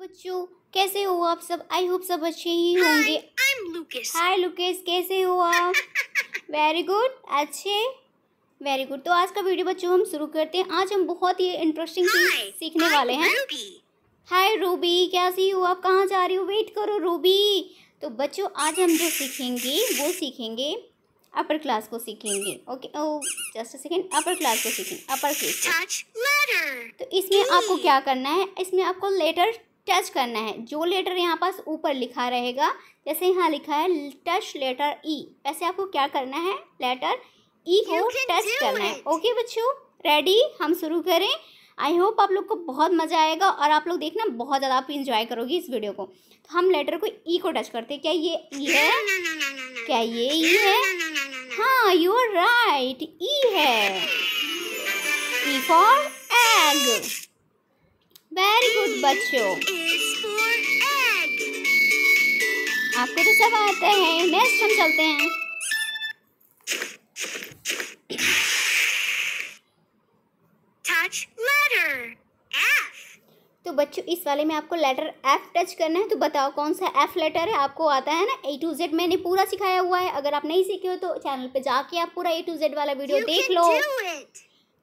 बच्चों कैसे हो आप सब? आई होप सब अच्छे ही होंगे। हाय लुकेश कैसे हो आप? वेरी गुड अच्छे? वेरी गुड तो आज का वीडियो बच्चों हम शुरू करते हैं। आज हम बहुत ही इंटरेस्टिंग चीज़ सीखने I'm वाले हैं। हाय रूबी कैसी हो आप? कहाँ जा रही हो? वेट करो रूबी तो बच्चों आज हम जो सीखेंगे वो सीखेंगे अपर क्लास को सीखेंगे। Okay oh just second upper class को सीखेंगे अपर क्लास तो इसमें आपको क्या करना है? इसमें आपको लेटर टच करना है जो लेटर यहाँ पास ऊपर लिखा रहेगा जैसे यहाँ लिखा है टच लेटर ई वैसे आपको क्या करना है लेटर ई को टच करना है ओके बच्चों रेडी हम शुरू करें आई होप आप लोग को बहुत मज़ा आएगा और आप लोग देखना बहुत ज़्यादा आप इंजॉय करोगे इस वीडियो को तो हम लेटर को ई को टच करते हैं क्या ये ई है. क्या ये ई है. हाँ यू आर राइट ई है E for egg very good बच्चों. आपको तो सब आता है। नेक्स्ट हम चलते हैं. तो बच्चों इस वाले में आपको लेटर एफ़ टच करना है। तो बताओ कौन सा एफ़ लेटर है? आपको आता है ना? ए टू जेड मैंने पूरा सिखाया हुआ है। अगर आप नहीं सीखे हो तो चैनल पे जाके आप पूरा ए टू जेड वाला वीडियो You देख लो.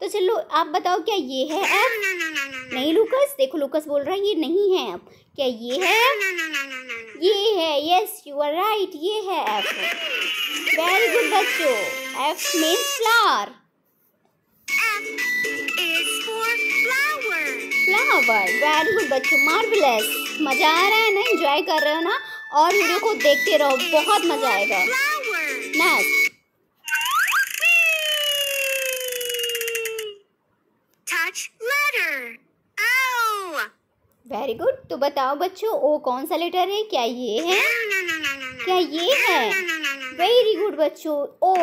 तो चलो, आप बताओ, क्या ये है no. नहीं, लुकस? देखो, लुकस बोल रहा है, ये नहीं है अब क्या ये है. ये है यस यू आर राइट ये है एफ़ वेरी गुड बच्चों। F means flower. Flower very good बच्चों मार्वलेस मज़ा आ रहा है ना? एंजॉय कर रहे हो ना? और वीडियो को देखते रहो, बहुत मज़ा आएगा। Next Touch letter. O. Very good तो बताओ बच्चों, ओ कौन सा लेटर है? क्या ये है. क्या ये है. वेरी गुड बच्चों. ओ,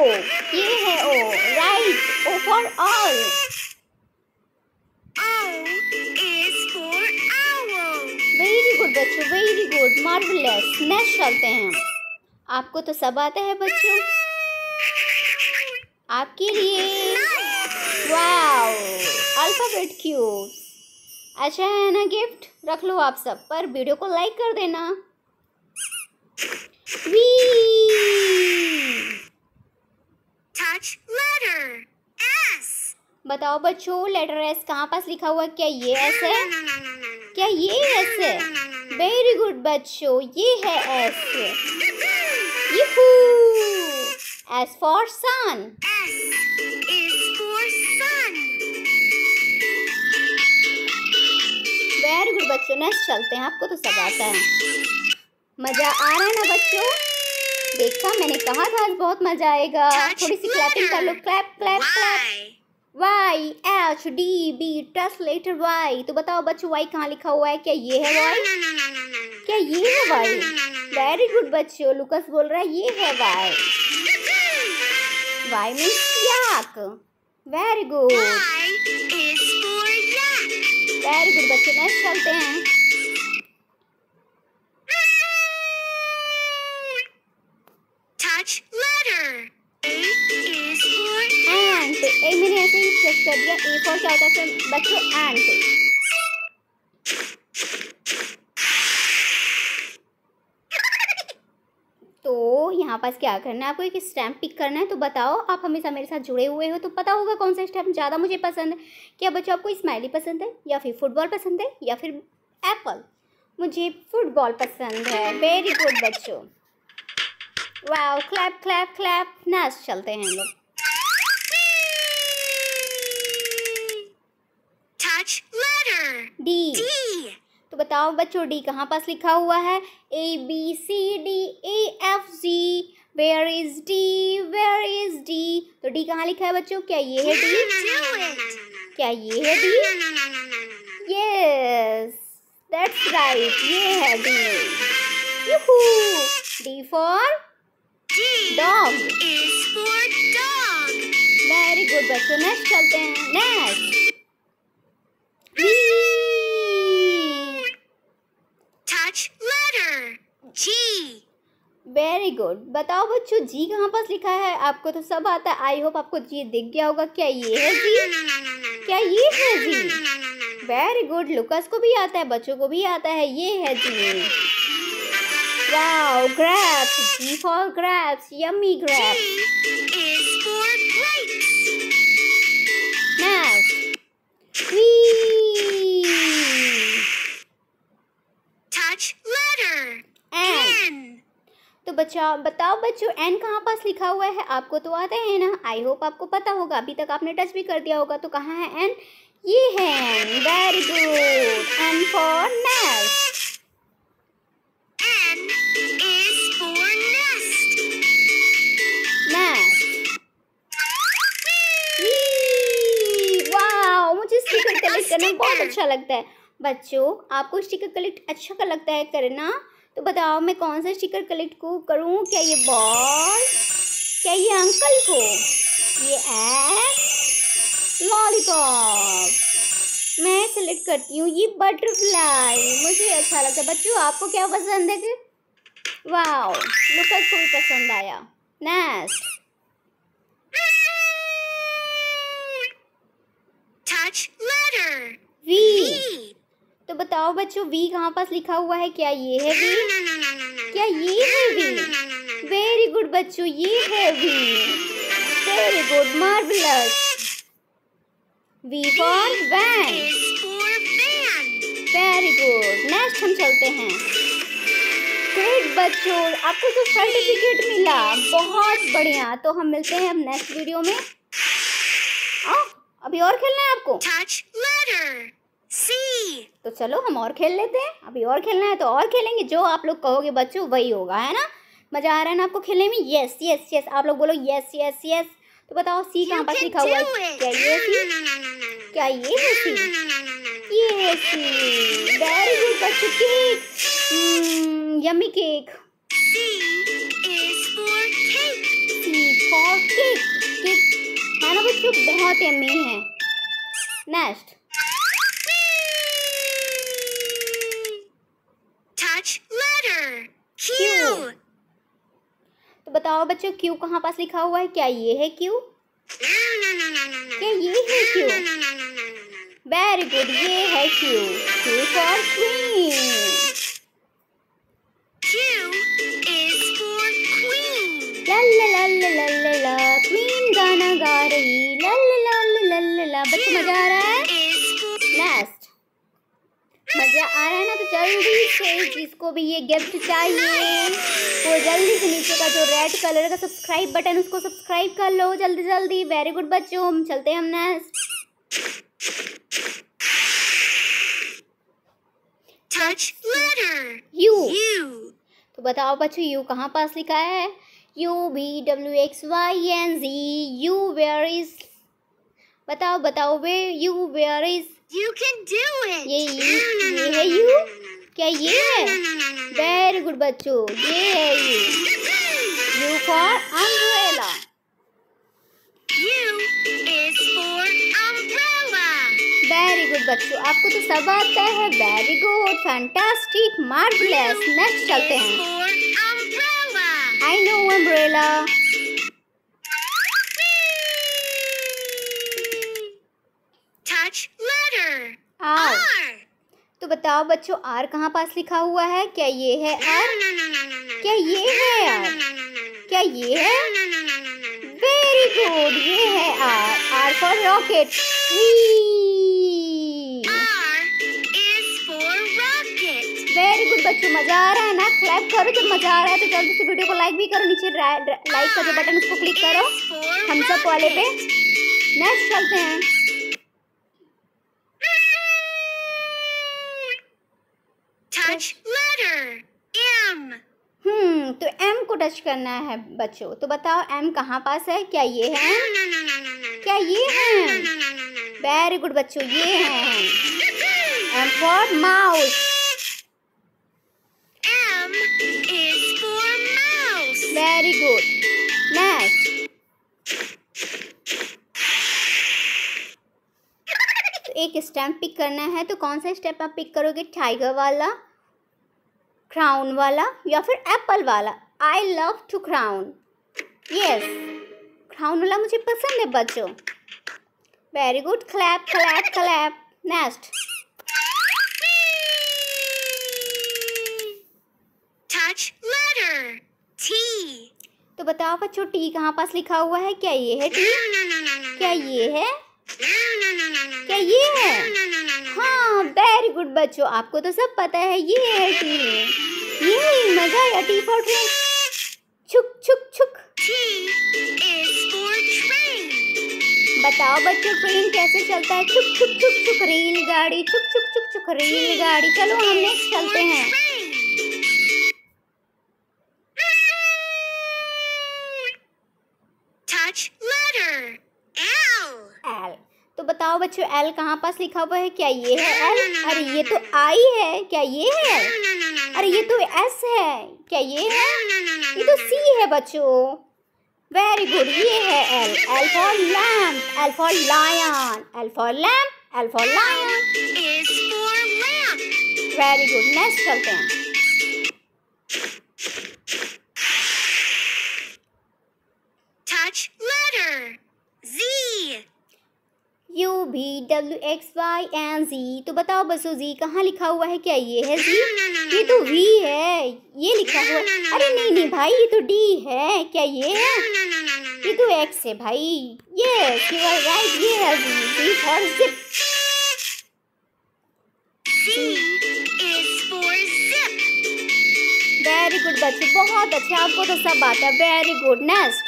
ये है O. Right O for all. Very good बच्चों वेरी गुड मार्वलेस नेक्स्ट चलते हैं. आपको तो सब आता है बच्चों. आपके लिए. वाओ अल्फ़ाबेट क्यूब्स अच्छा है ना गिफ्ट रख लो आप सब पर वीडियो को लाइक कर देना। वी. बताओ बच्चों लेटर एस कहाँ पास लिखा हुआ क्या ये एस है. क्या ये एस है. वेरी गुड बच्चों ये है S you S for sun very good बच्चों नेक्स्ट चलते हैं। आपको तो सब आता है। मज़ा आ रहा है ना बच्चों? देखा मैंने कहा था आज बहुत मज़ा आएगा। थोड़ी सी क्लैपिंग कर लो। Clap clap clap. Y H D B touch letter Y तो बताओ बच्चों वाई कहाँ लिखा हुआ है? क्या ये है वाई. क्या ये है वाई. वेरी गुड बच्चों लुकस बोल रहा है ये है Y Y means yak. Very good very good बच्चे नेक्स्ट चलते हैं। एंट ए मैंने ऐसे ही कर दिया ए फॉर क्या होता है बच्चों एंट तो यहाँ पास क्या करना है? आपको एक स्टैम्प पिक करना है तो बताओ आप हमेशा मेरे साथ जुड़े हुए हो तो पता होगा कौन सा स्टैम्प ज़्यादा मुझे पसंद है। क्या बच्चों आपको स्माइली पसंद है या फिर फुटबॉल पसंद है या फिर एप्पल मुझे फुटबॉल पसंद है। वेरी गुड बच्चों। वाह क्लैप क्लैप क्लैप नेक्स्ट चलते हैं हम लोग। Touch letter. D D. तो बताओ बच्चों डी कहाँ पास लिखा हुआ है? A B C D A F G where is D where is D तो डी कहाँ लिखा है बच्चों? क्या ये है डी? क्या ये है डी. यस दैट्स राइट ये है D. Yoohoo D for dog. Very good बच्चों नेक्स्ट चलते हैं। Next Touch letter. G. Very good बताओ बच्चों जी कहाँ पास लिखा है? आपको तो सब आता है। आई होप आपको जी दिख गया होगा। क्या ये है जी. क्या ये है जी. वेरी गुड लुकस को भी आता है बच्चों को भी आता है। ये है G wow grapes G for grapes yummy grapes we Touch letter. N N. तो बच्चा बताओ बच्चों एन कहाँ पास लिखा हुआ है? आपको तो आता है ना। आई होप आपको पता होगा। अभी तक आपने टच भी कर दिया होगा। तो कहाँ है एन ये है N very good N for nest N is for nest. Next मुझे स्टिकर कलेक्ट करना बहुत अच्छा लगता है। बच्चों आपको स्टिकर कलेक्ट अच्छा का लगता है करना। तो बताओ मैं कौन सा स्टिकर कलेक्ट को करूँ? क्या ये बॉल क्या ये अंकल को? ये एस लॉलीपॉप मैं सेलेक्ट करती हूँ ये बटरफ्लाई मुझे अच्छा लगता है। बच्चों आपको क्या पसंद है? कि वाओ को भी पसंद आया। Next Touch letter. V V. तो बताओ बच्चों वी कहाँ पास लिखा हुआ है? क्या ये है वी. क्या ये है वी. वेरी गुड बच्चों, ये है V very good marvellous V for van. Very good next हम चलते हैं. ग्रेट बच्चों, आपको जो सर्टिफिकेट मिला। बहुत बढ़िया। तो हम मिलते हैं अब नेक्स्ट वीडियो में। आओ अभी और खेलना है आपको? C. तो चलो हम और खेल लेते हैं। अभी और खेलना है तो और खेलेंगे। जो आप लोग कहोगे बच्चों वही होगा है ना? मज़ा आ रहा है ना आपको खेलने में? यस यस यस आप लोग बोलो यस यस यस तो बताओ सी कहाँ पास can लिखा हुआ है? क्या ये सी. क्या ये है सी. ये सी वेरी गुड बच्चों cake yummy. C cake cake है ना बच्चों बहुत यम्मी है। Next Q. तो बताओ बच्चों क्यू कहाँ पास लिखा हुआ है क्या ये है क्यू. क्या ये है क्यू. वेरी गुड ये है Q Q for queen Q is for queen. ला ला ला ला ला ला ला क्वीन गाना गा रही ला ला ला ला ला ला ला बच्चों मज़ा आ रहा जल्दी से जिसको भी ये गिफ्ट चाहिए वो जल्दी से नीचे का जो रेड कलर का सब्सक्राइब बटन उसको सब्सक्राइब कर लो जल्दी जल्दी। वेरी गुड बच्चों चलते हैं हम नेक्स्ट. यू तो बताओ बच्चों यू कहाँ पास लिखा है? U B W X Y N G U where is बताओ बताओ way you where is You can do it. ये ये ये है यू क्या ये है. वेरी गुड बच्चों. ये है U U for umbrella U is for umbrella. Very good बच्चों. आपको तो सब आता है. Very good fantastic marvellous next चलते हैं. बताओ बच्चों, आर कहाँ पास लिखा हुआ है क्या ये है आर. क्या ये है आर. क्या ये है. वेरी गुड ये है R R for rocket. Very good बच्चों, मज़ा आ रहा है ना क्लैप करो, जब मज़ा आ रहा है तो जल्दी से वीडियो को लाइक भी करो, नीचे लाइक का जो बटन उसको क्लिक करो हम सब वाले पे नेक्स्ट चलते हैं Touch letter. M. हम्म तो एम को टच करना है बच्चों तो बताओ एम कहाँ पास है क्या ये है. क्या ये है. वेरी गुड बच्चों ये है M for mouse M is for mouse. Very good next तो एक स्टैम्प पिक करना है तो कौन सा स्टेप आप पिक करोगे टाइगर वाला क्राउन वाला या फिर एप्पल वाला? I love to crown yes crown वाला मुझे पसंद है बच्चों। Very good clap clap clap next Touch letter. T. तो बताओ बच्चों टी कहाँ पास लिखा हुआ है? क्या ये है? टी. क्या ये है? क्या ये है. हाँ वेरी गुड बच्चों आपको तो सब पता है ये है टी ये मज़ा आया टी फॉर ट्रेन छुक छुक छुक. बताओ बच्चों ट्रेन कैसे चलता है छुक छुक छुक छुक रेलगाड़ी छुक छुक छुक छुक रेलगाड़ी चलो हम नेक्स्ट चलते हैं Touch letter. एल तो बताओ बच्चों एल कहाँ पास लिखा हुआ है? क्या ये है एल अरे ये तो आई है। क्या ये है. अरे ये तो एस है। क्या ये है? ये तो सी है बच्चों। वेरी गुड ये है L L for lamp L for lion L for lamp L for lion. Very good next चलते हैं Touch letter. Z. यू भी W X Y N G तो बताओ बसो जी कहाँ लिखा हुआ है क्या ये है जी? no. ये तो वी है ये लिखा हुआ है। अरे नहीं नहीं भाई ये तो डी है। क्या ये है? ये तो एक्स है भाई। यस यू आर राइट ये है Z. Z for zip Z is for zip. Very good बच्चे बहुत अच्छे। आपको तो सब आता है। वेरी गुड नेक्स्ट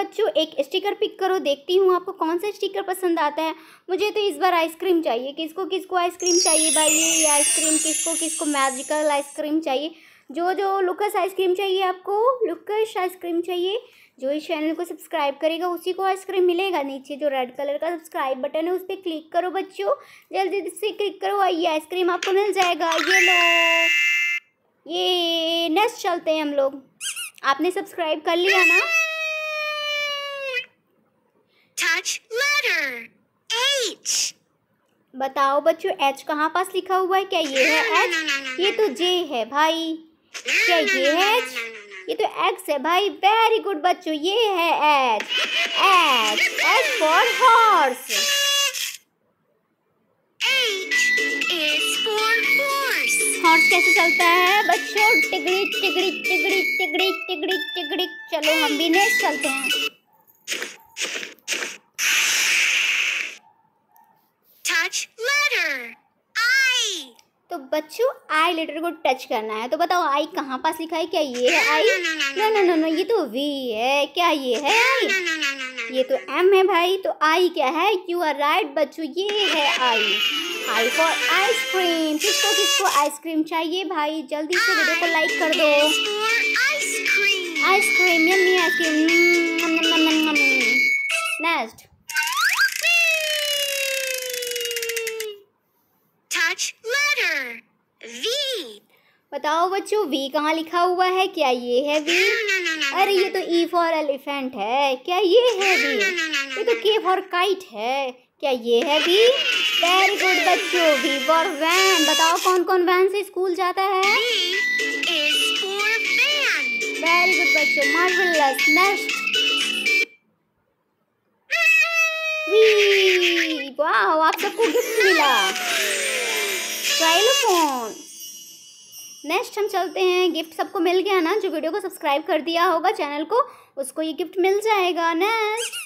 बच्चों, एक स्टिकर पिक करो, देखती हूँ आपको कौन सा स्टिकर पसंद आता है। मुझे तो इस बार आइसक्रीम चाहिए। किसको किसको आइसक्रीम चाहिए भाई? ये आइसक्रीम किसको किसको मैजिकल आइसक्रीम चाहिए? जो जो लुकस आइसक्रीम चाहिए आपको लुकस आइसक्रीम चाहिए। जो इस चैनल को सब्सक्राइब करेगा, उसी को आइसक्रीम मिलेगा। नीचे जो रेड कलर का सब्सक्राइब बटन है, उस पर क्लिक करो बच्चों। जल्दी से क्लिक करो आइए आइसक्रीम आपको मिल जाएगा। ये लो। ये नेक्स्ट चलते हैं हम लोग। आपने सब्सक्राइब कर लिया ना? Touch letter. H. बताओ बच्चों एच कहाँ पास लिखा हुआ है? क्या ये है एच ये तो जे है भाई। क्या ये है एच ये तो एक्स है भाई। वेरी गुड बच्चों ये है H H H for horse H is for horse. Horse कैसे चलता है बच्चों? टिगड़ी टिगड़ी टिगड़ी टिगड़ी टिगड़ी टिगड़ी। चलो हम भी नेक्स्ट चलते हैं Touch letter. I. तो बच्चों आई लेटर को टच करना है। तो बताओ आई कहाँ पास लिखा है? क्या ये है I no no no no ये तो वी है। क्या ये है आई. ये तो एम है भाई। तो आई क्या है? यू आर राइट बच्चों ये है आई आई फॉर आइसक्रीम किसको किसको आइसक्रीम चाहिए भाई? जल्दी से वीडियो को लाइक कर दो। Cream. Ice cream yummy ice cream next Touch letter. V. बताओ बच्चों वी कहाँ लिखा हुआ है? क्या ये है वी. अरे ये तो ई फॉर एलिफेंट है। क्या ये है वी ये तो के फॉर काइट है। क्या ये है वी वेरी गुड बच्चों वी फॉर वैन बताओ कौन कौन वैन से स्कूल जाता है. वेरी गुड बच्चों मार्वलस नेक्स्ट वी वाह आप सबको गिफ्ट मिला। ट्राइलोफोन नेक्स्ट हम चलते हैं गिफ्ट सबको मिल गया ना जो वीडियो को सब्सक्राइब कर दिया होगा चैनल को उसको ये गिफ्ट मिल जाएगा नेक्स्ट.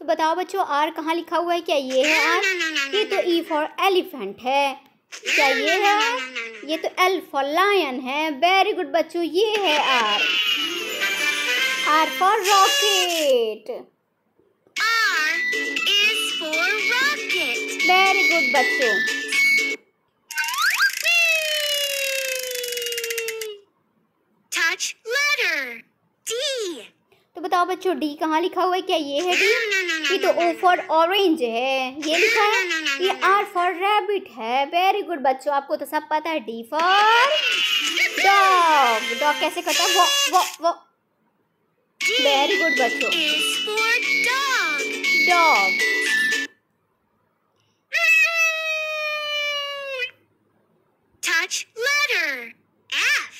तो बताओ बच्चों आर कहाँ लिखा हुआ है क्या ये है आर ये तो ई फॉर एलिफेंट है क्या ये है. ये तो एल फॉर लायन है वेरी गुड बच्चों ये है R R for rocket for rocket. Very good बच्चों। Touch letter. D. तो बताओ बच्चों डी कहाँ लिखा हुआ है? क्या ये है no, ये तो ओ फॉर ऑरेंज है। ये लिखा है? ये आर फॉर रैबिट है। वेरी गुड बच्चों आपको तो सब पता है। डी फॉर डॉग डॉग कैसे करता है? वो वो वो D वेरी गुड बच्चों। dog. Dog Touch F.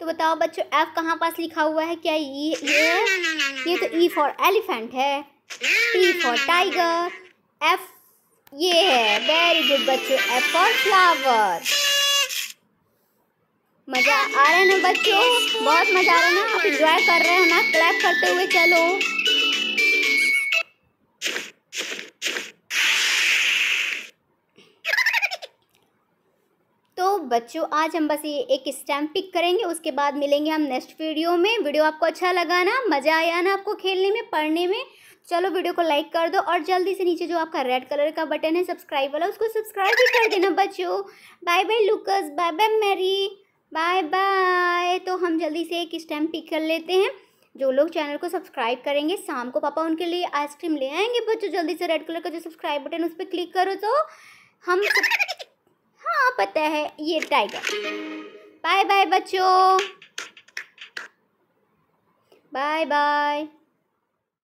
तो बताओ बच्चों एफ़ कहाँ पास लिखा हुआ है? क्या ये ये ये तो ई फॉर एलिफेंट है। टी फॉर टाइगर एफ़ ये है। वेरी गुड बच्चों एफ़ फॉर फ्लावर मज़ा आ रहा है ना बच्चों? बहुत मज़ा आ रहा है ना? आप इंजॉय कर रहे हो ना? क्लैप करते हुए चलो तो बच्चों, आज हम बस ये एक स्टैम्प पिक करेंगे, उसके बाद मिलेंगे हम नेक्स्ट वीडियो में। वीडियो आपको अच्छा लगा ना मज़ा आया ना आपको खेलने में, पढ़ने में? चलो वीडियो को लाइक कर दो और जल्दी से नीचे जो आपका रेड कलर का बटन है सब्सक्राइब वाला, उसको सब्सक्राइब भी कर देना बच्चों। Bye bye Lucas bye bye Mary bye bye तो हम जल्दी से एक स्टैम्प पिक कर लेते हैं। जो लोग चैनल को सब्सक्राइब करेंगे, शाम को पापा उनके लिए आइसक्रीम ले आएँगे बच्चों, जल्दी से रेड कलर का जो सब्सक्राइब बटन उस पर क्लिक करो तो हम हाँ पता है ये टाइगर बाय बाय बच्चों. Bye bye